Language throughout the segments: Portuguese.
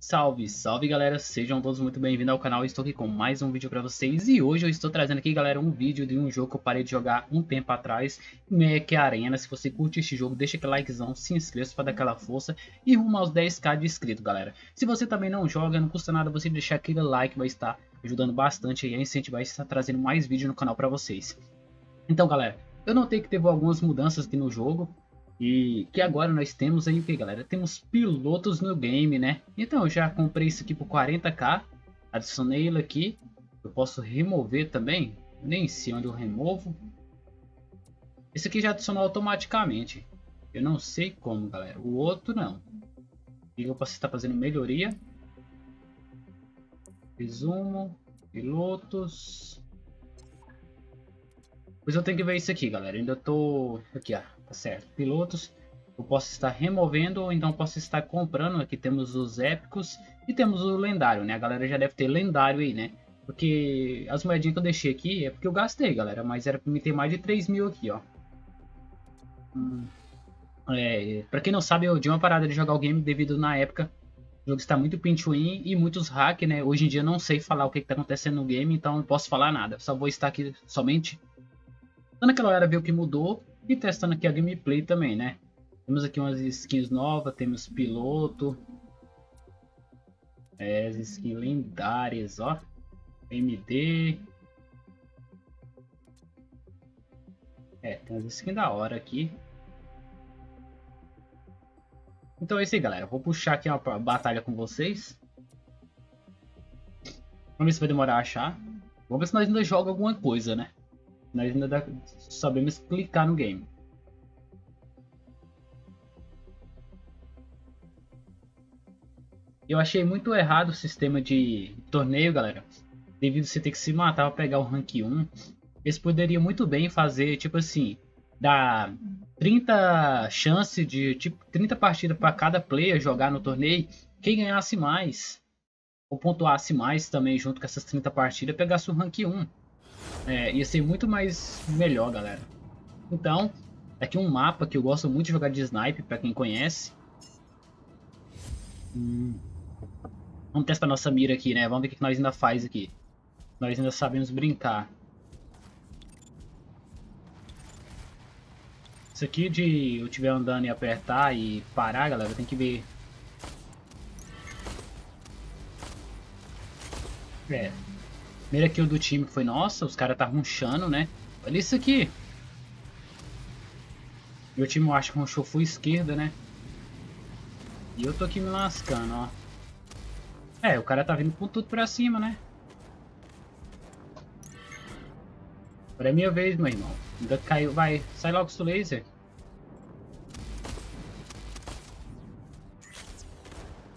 Salve, salve galera, sejam todos muito bem-vindos ao canal, estou aqui com mais um vídeo para vocês. E hoje eu estou trazendo aqui galera um vídeo de um jogo que eu parei de jogar um tempo atrás, Mac Arena, se você curte este jogo deixa aquele likezão, se inscreva para dar aquela força e rumo aos 10k de inscrito galera. Se você também não joga, não custa nada você deixar aquele like, vai estar ajudando bastante aí a incentivar e estar trazendo mais vídeo no canal para vocês. Então galera, eu notei que teve algumas mudanças aqui no jogo, e que agora nós temos aí o que galera? Temos pilotos no game, né? Então eu já comprei isso aqui por 40k. Adicionei ele aqui. Eu posso remover também. Nem sei onde eu removo. Esse aqui já adicionou automaticamente. Eu não sei como, galera. O outro não. E eu posso estar fazendo melhoria. Resumo. Pilotos. Pois eu tenho que ver isso aqui, galera. ainda tô... Aqui, ó tá certo? Pilotos, eu posso estar removendo ou então posso estar comprando. Aqui temos os épicos e temos o lendário, né? A galera já deve ter lendário aí, né? Porque as moedinhas que eu deixei aqui é porque eu gastei, galera. Mas era pra me ter mais de 3 mil aqui, ó. Hum. É, pra quem não sabe, eu dei uma parada de jogar o game devido na época o jogo está muito pinch win e muitos hack, né? Hoje em dia eu não sei falar o que está acontecendo no game, então não posso falar nada. Só vou estar aqui somente dando aquela hora ver o que mudou e testando aqui a gameplay também, né? Temos aqui umas skins novas, temos piloto. É, as skins lendárias, ó. MD. É, tem as skins da hora aqui. Então é isso aí, galera. Vou puxar aqui uma batalha com vocês. Vamos ver se vai demorar a achar. Vamos ver se nós ainda joga alguma coisa, né? Nós ainda dá, sabemos clicar no game. Eu achei muito errado o sistema de torneio, galera. Devido a você ter que se matar para pegar o rank 1. Eles poderiam muito bem fazer, tipo assim, dar 30 chances de, tipo, 30 partidas para cada player jogar no torneio. Quem ganhasse mais, ou pontuasse mais também junto com essas 30 partidas, pegasse o rank 1. É, ia ser muito mais melhor, galera. Então, aqui um mapa que eu gosto muito de jogar de snipe, para quem conhece. Hum. Vamos testar nossa mira aqui, né? Vamos ver o que nós ainda faz aqui. Nós ainda sabemos brincar. Isso aqui de eu estiver andando e apertar e parar, galera, tem que ver. É, Primeira kill do time foi nossa, os caras tá runchando, né? Olha isso aqui. Meu time eu acho que runchou foi esquerda, né? E eu tô aqui me lascando, ó. É, o cara tá vindo com tudo pra cima, né? Agora é minha vez, meu irmão. Ainda caiu. Vai, sai logo do laser.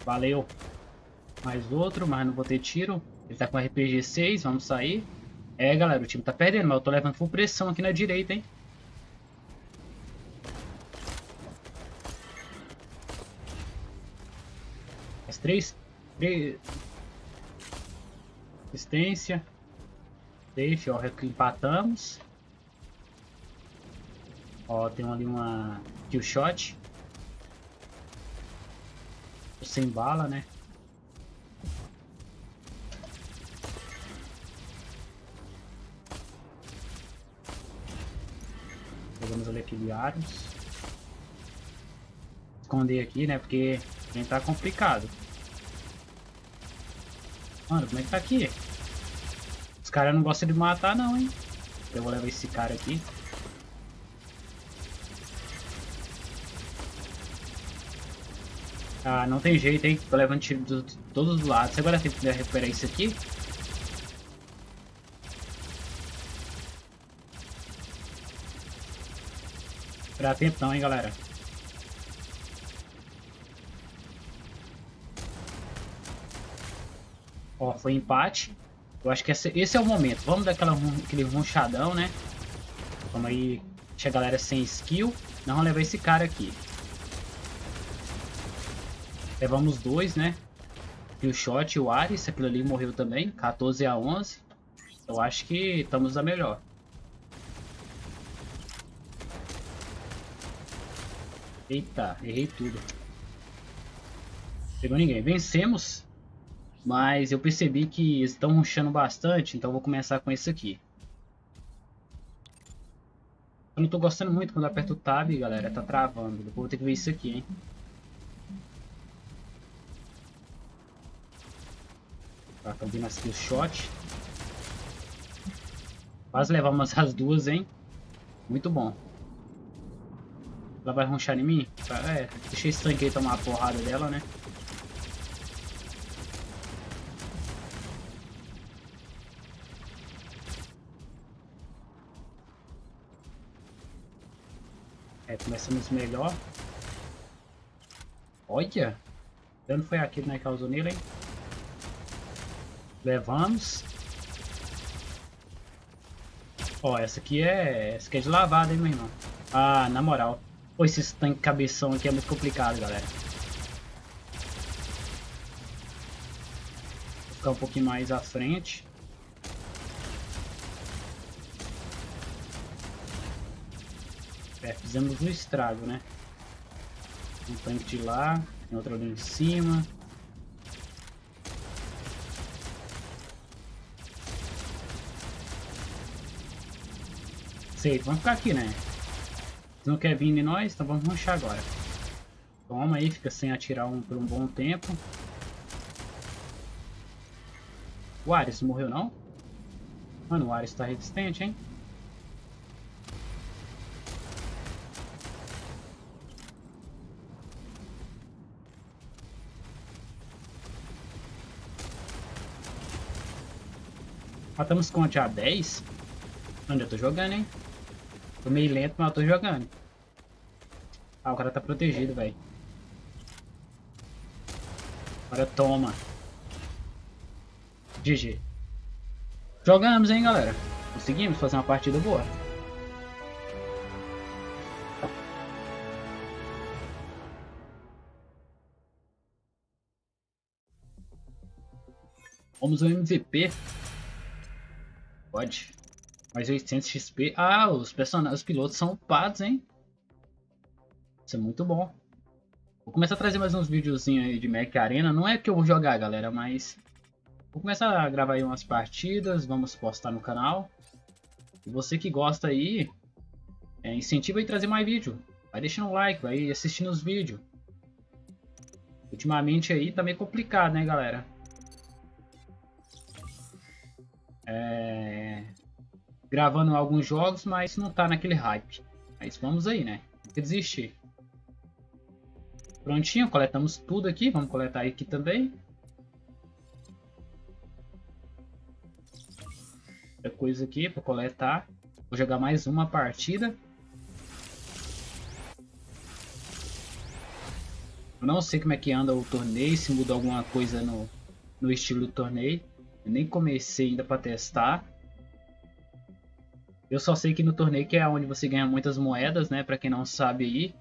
Valeu. Mais outro, mas não vou ter tiro. Ele tá com RPG 6, vamos sair. É, galera, o time tá perdendo, mas eu tô levando full pressão aqui na direita, hein. As três... três... Assistência. Safe, ó, empatamos. Ó, tem ali uma kill shot. Sem bala, né? Ali afiliados. Esconder aqui, né? Porque vem tá complicado. Mano, como é que tá aqui? Os caras não gostam de matar não, hein? Eu vou levar esse cara aqui. Ah, não tem jeito, hein? Tô levando tiro de todos os lados. Agora tem que recuperar isso aqui. Tempo não, hein, galera. Ó, foi empate. Eu acho que esse, é o momento. Vamos dar aquela, aquele ronchadão, né? Vamos aí. Deixa a galera sem skill. Não, vamos levar esse cara aqui. Levamos dois, né? E o Shot e o Ares. Aquilo ali morreu também. 14 a 11. Eu acho que estamos a melhor. Eita, errei tudo. Pegou ninguém. Vencemos. Mas eu percebi que estão rushando bastante, então vou começar com esse aqui. Eu não tô gostando muito quando aperto o tab, galera, tá travando. Depois vou ter que ver isso aqui, hein. Tá, tá vindo aqui o shot. Quase levamos as duas, hein. Muito bom. Ela vai ronchar em mim? É, deixa esse tanque tomar a porrada dela, né. É, começamos melhor. Olha! Dano foi aquele né, que causou nele, hein? Levamos. Ó, essa aqui é... Essa aqui é de lavada, hein, meu irmão? Ah, na moral. Pô, esses tanque cabeção aqui é muito complicado, galera. Vou ficar um pouquinho mais à frente. É, fizemos um estrago, né? Um tanque de lá, tem outro ali em cima. Sei, vamos ficar aqui, né? Você não quer vir em nós? Então vamos rushar agora. Toma aí, fica sem atirar um, por um bom tempo. O Ares morreu não? Mano, o Ares tá resistente, hein? Matamos com a 10? Onde eu tô jogando, hein? Tô meio lento, mas eu tô jogando. Ah, o cara tá protegido, velho. Agora toma. GG. Jogamos, hein, galera. Conseguimos fazer uma partida boa. Vamos ao MVP. Pode. Mais 800 XP. Ah, os personagens, os pilotos são upados, hein? Isso é muito bom. Vou começar a trazer mais uns videozinhos aí de Mac Arena. Não é que eu vou jogar, galera, mas... Vou começar a gravar aí umas partidas, vamos postar no canal. E você que gosta aí, é, incentiva aí trazer mais vídeo. Vai deixando um like, vai assistindo os vídeos. Ultimamente aí tá meio complicado, né, galera? É gravando alguns jogos, mas não tá naquele hype. Mas vamos aí, né? Não desistir. Prontinho, coletamos tudo aqui. Vamos coletar aqui também. Outra coisa aqui para coletar. Vou jogar mais uma partida. Eu não sei como é que anda o torneio, se mudou alguma coisa no, no estilo do torneio. Eu nem comecei ainda para testar. Eu só sei que no torneio que é onde você ganha muitas moedas, né? Pra quem não sabe aí.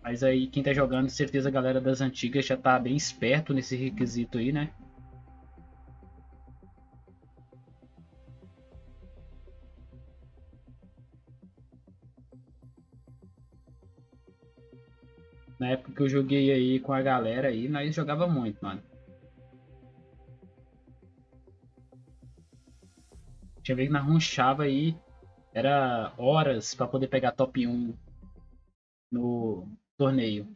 Mas aí quem tá jogando, certeza a galera das antigas já tá bem esperto nesse requisito aí, né? Na época que eu joguei aí com a galera aí, nós jogava muito, mano. Tinha vez que na runchava aí, era horas para poder pegar top 1 no torneio.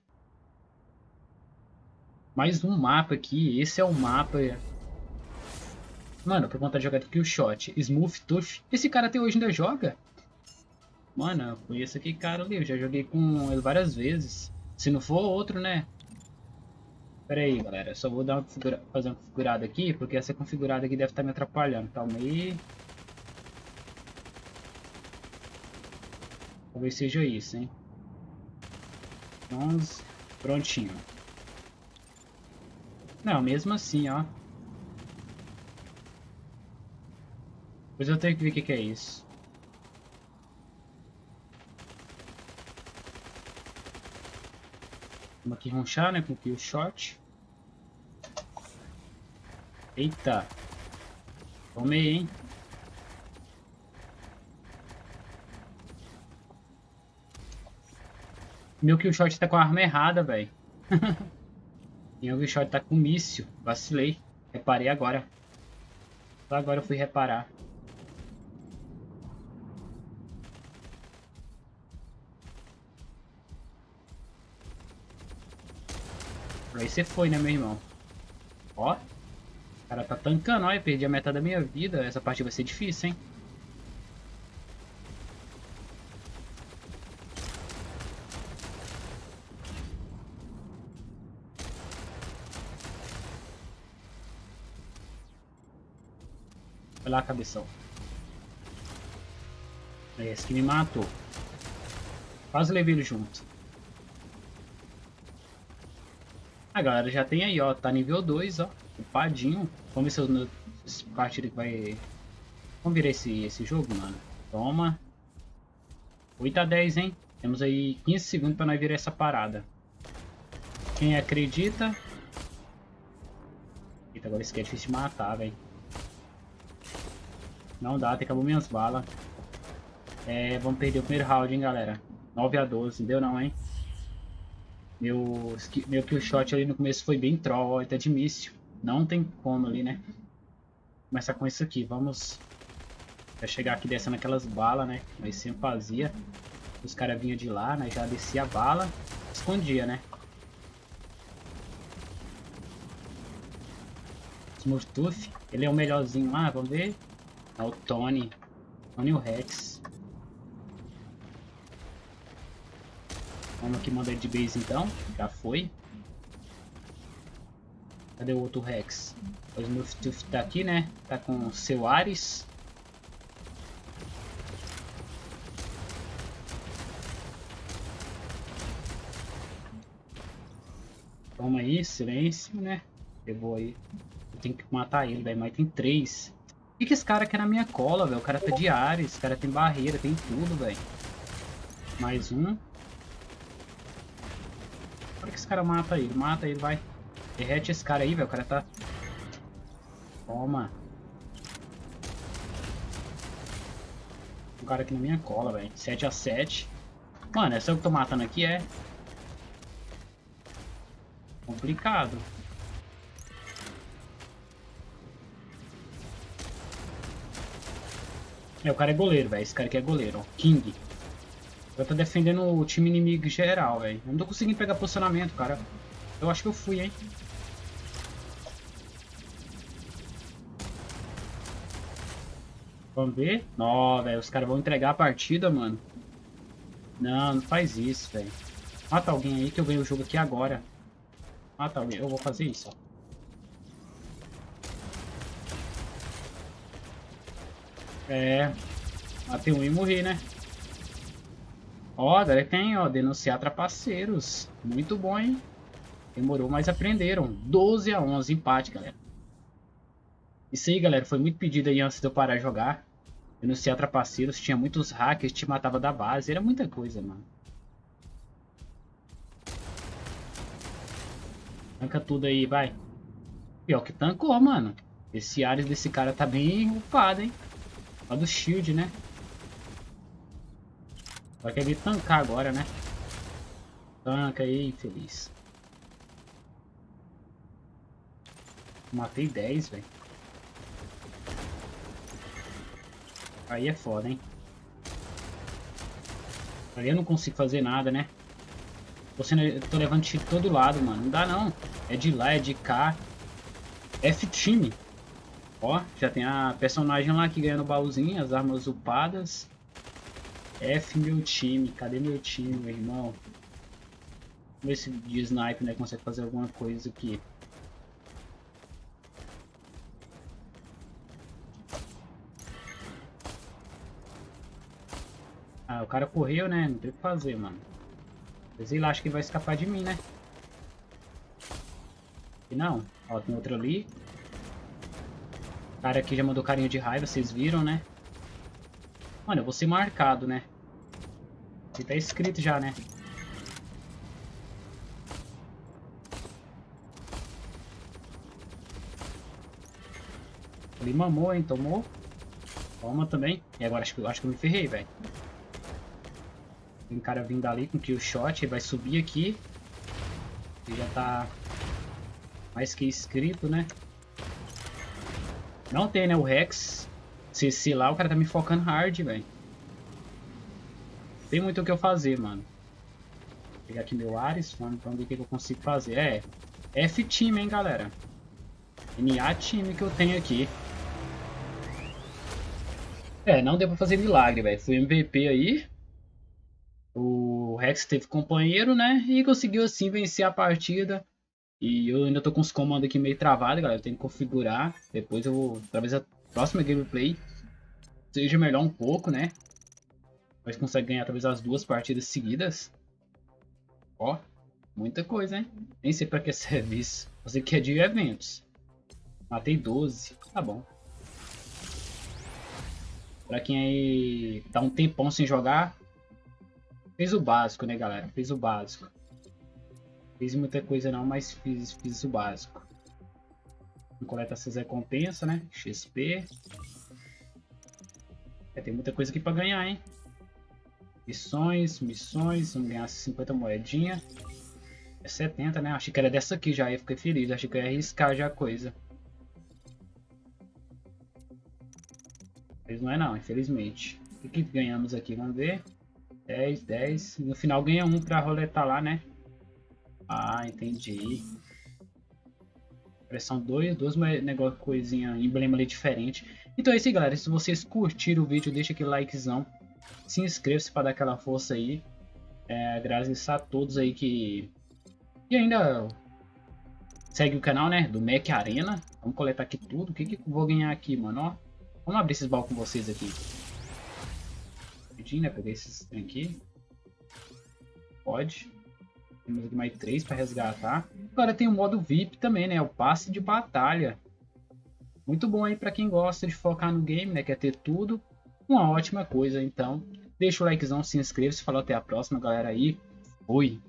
Mais um mapa aqui, esse é o mapa. Mano, por conta de jogar o Shot, Smooth Tuff. Esse cara até hoje ainda joga? Mano, eu conheço aquele cara ali, eu já joguei com ele várias vezes. Se não for outro, né? Pera aí, galera, só vou dar uma fazer uma configurada aqui, porque essa configurada aqui deve estar me atrapalhando. Calma aí. Talvez seja isso, hein? 11. Prontinho. Não, mesmo assim, ó. Depois eu tenho que ver o que, que é isso. Vamos aqui ronchar, né? Com o shot. Eita. Tomei, hein? Meu kill shot tá com a arma errada, velho. E o shot tá com míssil. Vacilei. Reparei agora. Só agora eu fui reparar. Aí você foi, né, meu irmão? Ó. O cara tá tancando, ó. Eu perdi a metade da minha vida. Essa partida vai ser difícil, hein? Lá, cabeção. É esse que me matou. Quase levei ele junto. A galera já tem aí, ó. Tá nível 2, ó. Upadinho. Vamos ver se eu, esse partida que vai... Vamos virar esse, esse jogo, mano. Toma. 8 a 10, hein? Temos aí 15 segundos pra nós virar essa parada. Quem acredita... Eita, agora esse aqui é difícil de matar, velho. Não dá, tem acabou minhas balas. É, vamos perder o primeiro round, hein, galera. 9 a 12, deu não, hein? Meu, meu kill shot ali no começo foi bem troll, ó, até de míssil. Não tem como ali, né? Começar com isso aqui, vamos... Já chegar aqui descendo aquelas balas, né? Mas sempre fazia. Os caras vinham de lá, né? Já descia a bala, escondia, né? Smurtooth, ele é o melhorzinho lá, vamos ver. É o Tony. Tony o Rex. Vamos aqui mandar de base então. Já foi. Cadê o outro Rex? O Smurf tá aqui, né? Tá com seu Ares. Toma aí, silêncio, né? Levou aí. Eu tenho que matar ele, velho. Mas tem três que, que esse cara quer na minha cola, velho? O cara tá de Ares, o cara tem barreira, tem tudo, velho. Mais um. Olha que esse cara mata ele, mata ele, vai. Derrete esse cara aí, velho. O cara tá... Toma. Um cara aqui na minha cola, velho. 7 a 7 Mano, essa que eu tô matando aqui é... Complicado. É, o cara é goleiro, velho. Esse cara aqui é goleiro, ó. King. Eu tô defendendo o time inimigo geral, velho. Não tô conseguindo pegar posicionamento, cara. Eu acho que eu fui, hein. Vamos ver? Não, velho. Os caras vão entregar a partida, mano. Não, não faz isso, velho. Mata alguém aí que eu ganho o jogo aqui agora. Mata alguém. Eu vou fazer isso, ó. É. Matei um e morri, né? Ó, daí tem, ó, denunciar trapaceiros. Muito bom, hein? Demorou, mas aprenderam. 12 a 11, empate, galera. Isso aí, galera, foi muito pedido aí antes de eu parar de jogar. Denunciar trapaceiros, tinha muitos hackers, te matava da base, era muita coisa, mano. Tanca tudo aí, vai. Pior que tancou, mano. Esse Ares desse cara tá bem upado, hein? Ó do shield, né? Vai querer tancar agora, né? Tanca aí, infeliz. Matei 10, velho. Aí é foda, hein? Aí eu não consigo fazer nada, né? Tô, sendo, tô levando tiro de todo lado, mano. Não dá não. É de lá, é de cá. F-time. Ó, já tem a personagem lá que ganha no baúzinho, as armas upadas. F meu time, cadê meu time, meu irmão? Vamos ver se de sniper né, consegue fazer alguma coisa aqui. Ah, o cara correu, né? Não tem o que fazer, mano. Mas ele acha que vai escapar de mim, né? E não. Ó, tem outro ali. O cara aqui já mandou carinho de raiva, vocês viram, né? Mano, eu vou ser marcado, né? Ele tá escrito já, né? Ele mamou, hein? Tomou. Toma também. E agora acho que, acho que eu me ferrei, velho. Tem um cara vindo ali com kill shot. Ele vai subir aqui. Ele já tá mais que inscrito, né? Não tem, né? O Rex. CC lá, o cara tá me focando hard, velho. Tem muito o que eu fazer, mano. Vou pegar aqui meu Ares, vamos ver o que eu consigo fazer. É, F-Time, hein, galera. NA-Time que eu tenho aqui. É, não deu pra fazer milagre, velho. Fui MVP aí. O Rex teve companheiro, né? E conseguiu assim vencer a partida. E eu ainda tô com os comandos aqui meio travados, galera. Eu tenho que configurar. Depois eu vou. Talvez a próxima gameplay seja melhor um pouco, né? Mas consegue ganhar talvez as duas partidas seguidas. Ó, muita coisa, hein? Nem sei pra que serve isso. Você que é de eventos. Matei 12. Tá bom. Pra quem aí tá um tempão sem jogar, fez o básico, né, galera? Fez o básico. Fiz muita coisa não, mas fiz, fiz o básico. Coleta essas recompensas, né? XP. É, tem muita coisa aqui pra ganhar, hein? Missões, missões. Vamos ganhar 50 moedinhas. É 70, né? Achei que era dessa aqui já. Ia ficar feliz. Achei que eu ia arriscar já a coisa. Mas não é não, infelizmente. O que, que ganhamos aqui? Vamos ver. 10, 10. No final ganha um pra roletar lá, né? Ah, entendi. Pressão 2, duas negócio, coisinha, emblema ali diferente. Então é isso aí, galera. Se vocês curtiram o vídeo, deixa aquele likezão. Se inscreva-se para dar aquela força aí. É, a todos aí que... E ainda segue o canal, né? Do Mac Arena. Vamos coletar aqui tudo. O que que eu vou ganhar aqui, mano? Ó, vamos abrir esses baús com vocês aqui. Rapidinho, né? Pegar esses aqui. Pode. Temos mais três para resgatar. Agora tem o modo VIP também, né? O passe de batalha. Muito bom aí para quem gosta de focar no game, né? Quer ter tudo. Uma ótima coisa, então. Deixa o likezão, se inscreva. Se falou até a próxima, galera aí. Fui!